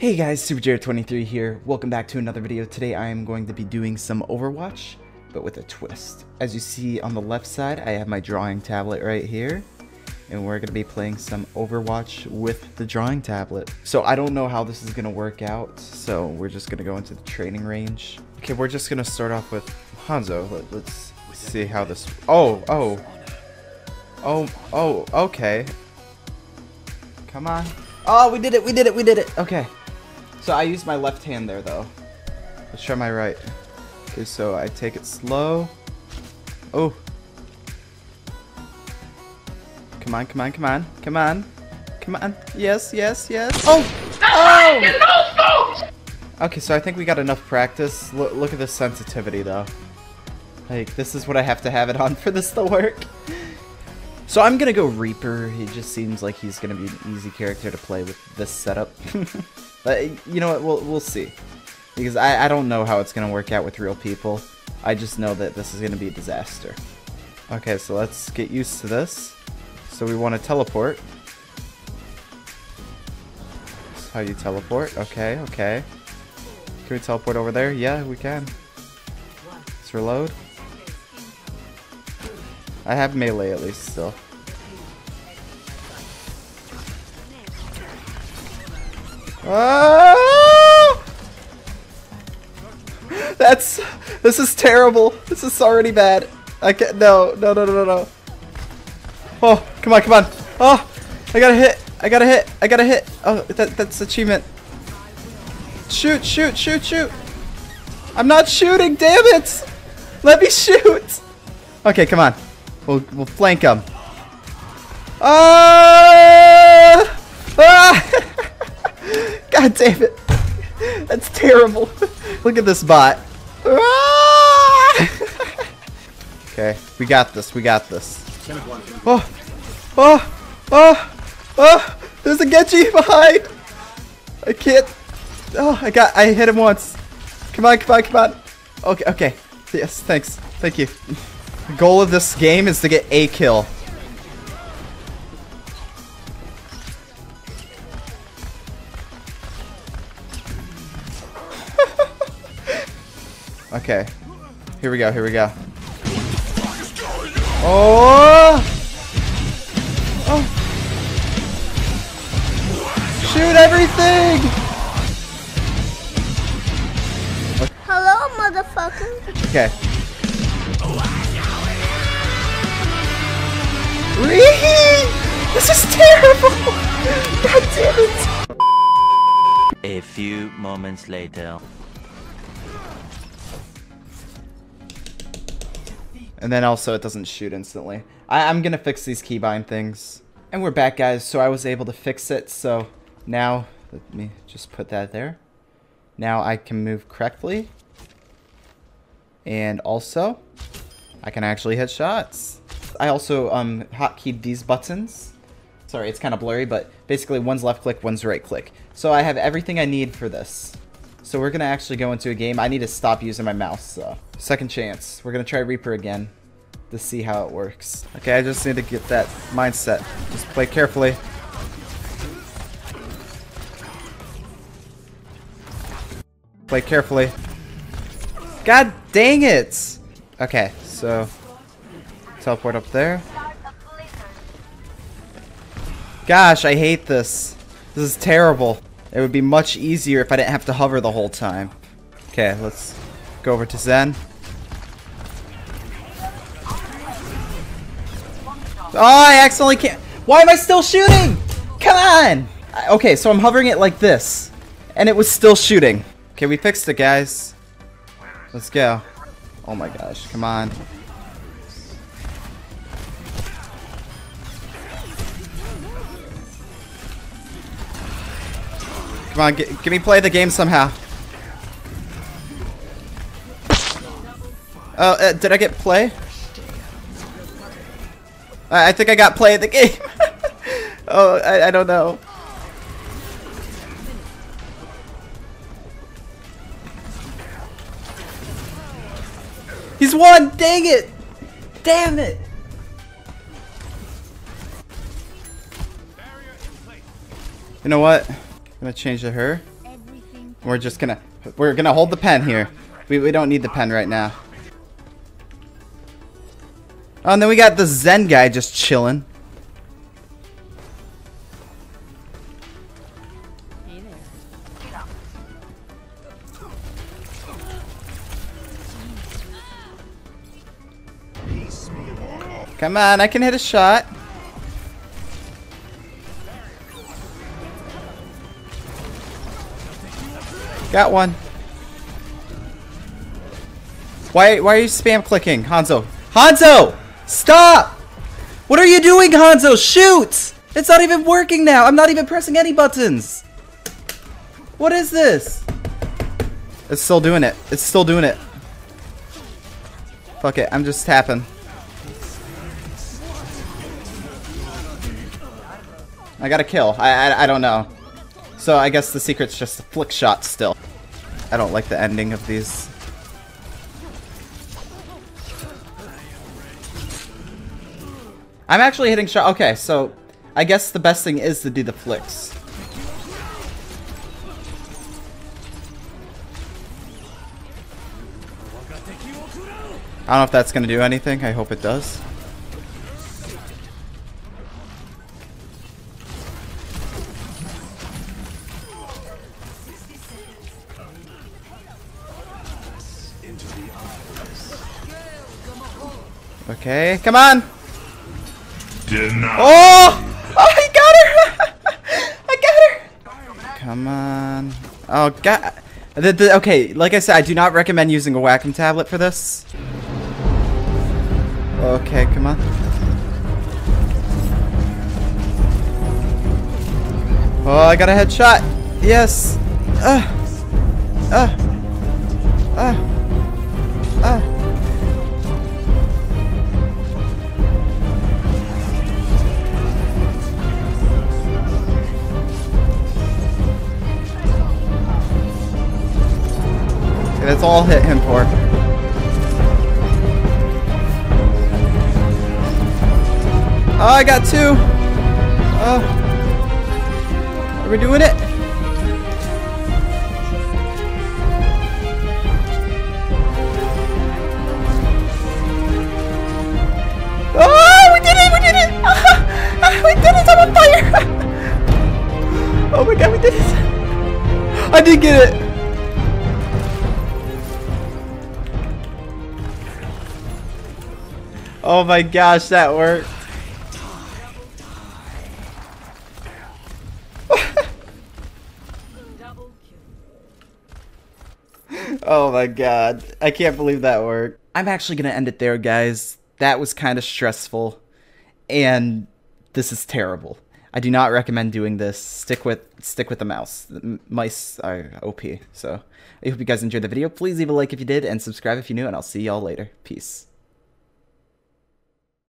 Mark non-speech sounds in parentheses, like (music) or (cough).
Hey guys, SuperJared23 here. Welcome back to another video. Today I am going to be doing some Overwatch, but with a twist. As you see on the left side, I have my drawing tablet right here. And we're going to be playing some Overwatch with the drawing tablet. So I don't know how this is going to work out, so we're just going to go into the training range. Okay, we're just going to start off with Hanzo. Let, let's see how this... Oh, oh. Oh, oh, okay. Come on. Oh, we did it, we did it, we did it. Okay. So I used my left hand there, though. Let's try my right. Okay, so I take it slow. Oh. Come on, come on, come on, come on. Come on. Yes, yes, yes. Oh! Oh! Okay, so I think we got enough practice. Look, look at the sensitivity, though. Like, this is what I have to have it on for this to work. So I'm gonna go Reaper. He just seems like he's gonna be an easy character to play with this setup. (laughs) but you know what? We'll we'll see. Because I, I don't know how it's gonna work out with real people. I just know that this is gonna be a disaster. Okay, so let's get used to this. So we want to teleport. That's how you teleport. Okay, okay. Can we teleport over there? Yeah, we can. Let's reload. I have melee at least still. Ah! That's this is terrible. This is already bad. I can't no no no no no. Oh come on come on. Oh I got a hit. I got a hit. I got a hit. Oh that that's achievement. Shoot shoot shoot shoot. I'm not shooting. Damn it. Let me shoot. Okay come on. We'll, we'll flank him. Ah! Ah! God damn it. That's terrible. Look at this bot. Ah! okay, we got this. We got this. Oh! Oh! Oh! Oh! There's a Genji behind! I can't. Oh, I got. I hit him once. Come on, come on, come on. Okay, okay. Yes, thanks. Thank you. The goal of this game is to get a kill. Okay. Here we go, here we go. Oh! Oh! Shoot everything! Hello, motherfucker. Okay. Ree! This is terrible! (laughs) God damn it! A few moments later. And then also it doesn't shoot instantly. I I'm gonna fix these keybind things. And we're back guys, so I was able to fix it, so now, let me just put that there. Now I can move correctly. And also, I can actually hit shots. I also um, hotkeyed these buttons. Sorry, it's kind of blurry, but basically one's left click, one's right click. So I have everything I need for this. So we're going to actually go into a game. I need to stop using my mouse, so. Second chance. We're going to try Reaper again to see how it works. Okay, I just need to get that mindset. Just play carefully. Play carefully. God dang it! Okay, so teleport up there. Gosh, I hate this. This is terrible. It would be much easier if I didn't have to hover the whole time. Okay, let's go over to Zen. Oh, I accidentally can't. Why am I still shooting? Come on! Okay, so I'm hovering it like this. And it was still shooting. Okay, we fixed it, guys. Let's go. Oh my gosh, come on. Come on, get me play the game somehow. Oh, uh, did I get play? I, I think I got play the (laughs) game. oh, I, I don't know. He's won! Dang it! Damn it! You know what? Gonna change to her. We're just gonna we're gonna hold the pen here. We we don't need the pen right now. Oh, and then we got the Zen guy just chilling. Hey. Come on, I can hit a shot. Got one. Why why are you spam clicking, Hanzo? Hanzo! Stop! What are you doing, Hanzo? Shoot! It's not even working now. I'm not even pressing any buttons. What is this? It's still doing it. It's still doing it. Fuck it. I'm just tapping. I got a kill. I, I I don't know. So I guess the secret's just a flick shot still. I don't like the ending of these. I'm actually hitting shot. Okay, so I guess the best thing is to do the flicks. I don't know if that's going to do anything. I hope it does. Okay, come on! Denied. Oh! Oh, I got her! (laughs) I got her! Come on. Oh, God. The, the, okay, like I said, I do not recommend using a Wacom tablet for this. Okay, come on. Oh, I got a headshot. Yes. Uh. Uh. Uh. That's all hit him for. Oh, I got two. Oh. Are we doing it? Oh, we did it! We did it! (laughs) we did it! I'm on fire! (laughs) oh my god, we did it! I did get it! Oh my gosh, that worked. (laughs) oh my god. I can't believe that worked. I'm actually going to end it there, guys. That was kind of stressful. And this is terrible. I do not recommend doing this. Stick with stick with the mouse. The mice are OP. So I hope you guys enjoyed the video. Please leave a like if you did and subscribe if you're new and I'll see y'all later. Peace.